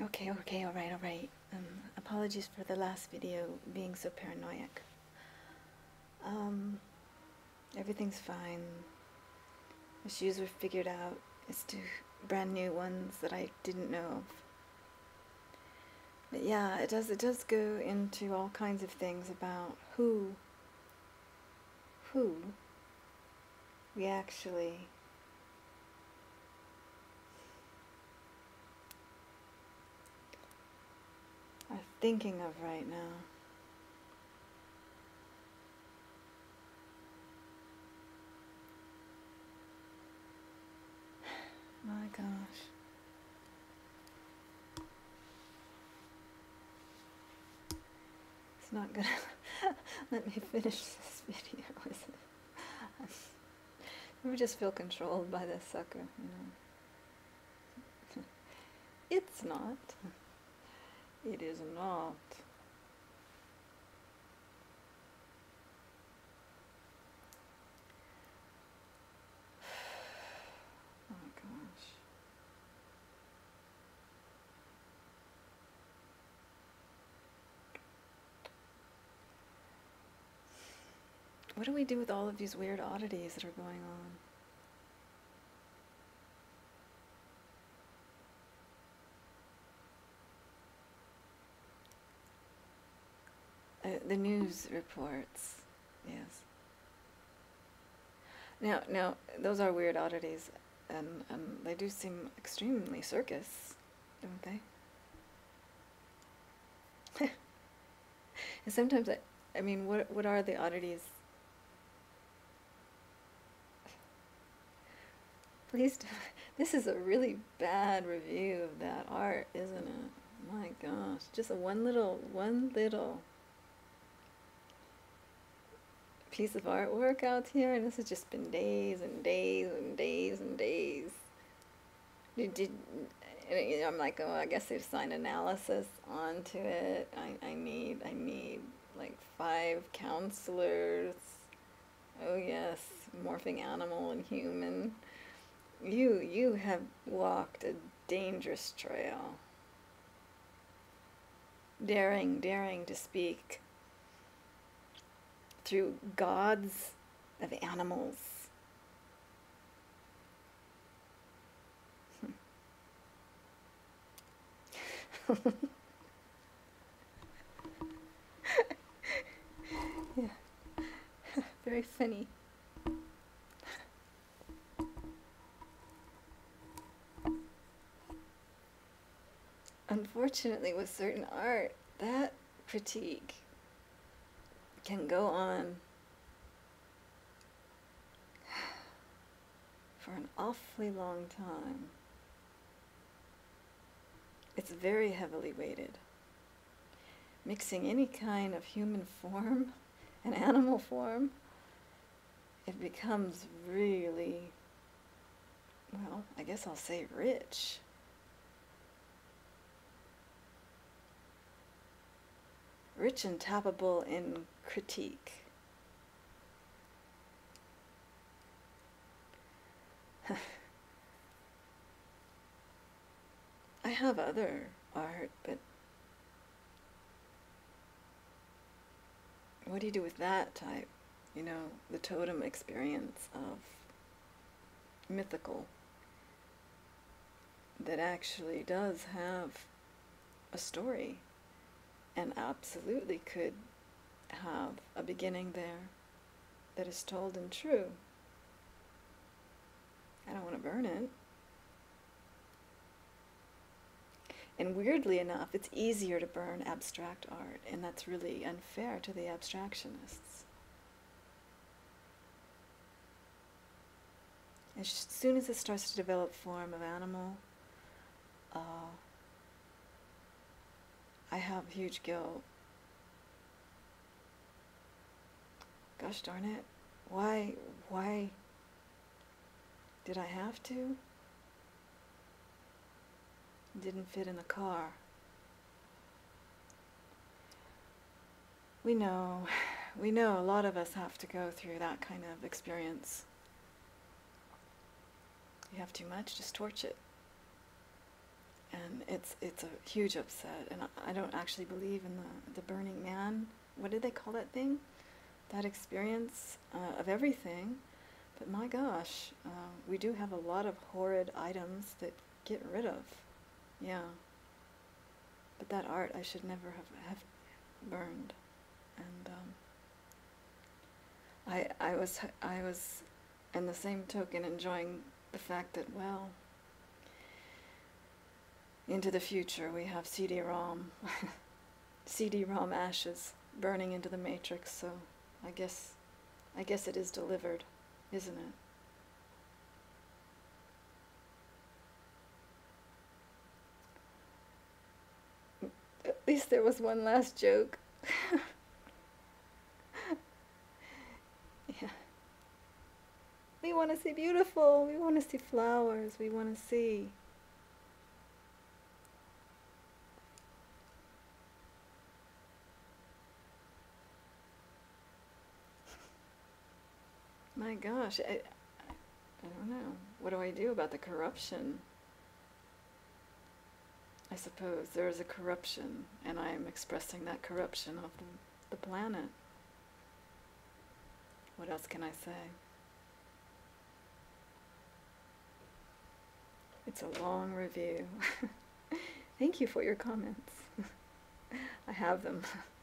Okay, okay, alright, alright. Um, apologies for the last video being so paranoid. Um, everything's fine. The shoes were figured out. It's two brand new ones that I didn't know of. But yeah, it does it does go into all kinds of things about who who we actually are thinking of right now. My gosh. It's not gonna let me finish this video, is it? I just feel controlled by this sucker, you know. it's not. It is not. Oh my gosh. What do we do with all of these weird oddities that are going on? Uh, the news reports, yes. Now, now, those are weird oddities, and, and they do seem extremely circus, don't they? and sometimes, I, I mean, what what are the oddities? Please, this is a really bad review of that art, isn't it? My gosh, just a one little, one little piece of artwork out here, and this has just been days and days and days and days. Did, did and, I'm like, oh, I guess they've signed analysis onto it. I, I need, I need like five counselors. Oh yes, morphing animal and human. You, you have walked a dangerous trail. Daring, daring to speak through gods of animals. yeah, very funny. Unfortunately, with certain art, that critique can go on for an awfully long time. It's very heavily weighted. Mixing any kind of human form and animal form, it becomes really, well, I guess I'll say rich. Rich and tappable in critique. I have other art, but what do you do with that type? You know, the totem experience of mythical that actually does have a story and absolutely could have a beginning there that is told and true. I don't want to burn it. And weirdly enough, it's easier to burn abstract art, and that's really unfair to the abstractionists. As soon as it starts to develop form of animal, uh, I have huge guilt. Gosh darn it. Why, why did I have to? Didn't fit in the car. We know, we know a lot of us have to go through that kind of experience. You have too much, just torch it. And it's it's a huge upset, and I, don't actually believe in the the Burning Man. What did they call that thing? That experience uh, of everything. But my gosh, uh, we do have a lot of horrid items that get rid of. Yeah. But that art I should never have have burned, and um, I I was I was, in the same token, enjoying the fact that well. Into the future, we have CD-ROM, CD-ROM ashes burning into the matrix. So, I guess, I guess it is delivered, isn't it? At least there was one last joke. yeah. We want to see beautiful. We want to see flowers. We want to see. My gosh, I, I don't know. What do I do about the corruption? I suppose there is a corruption, and I am expressing that corruption of the, the planet. What else can I say? It's a long review. Thank you for your comments. I have them.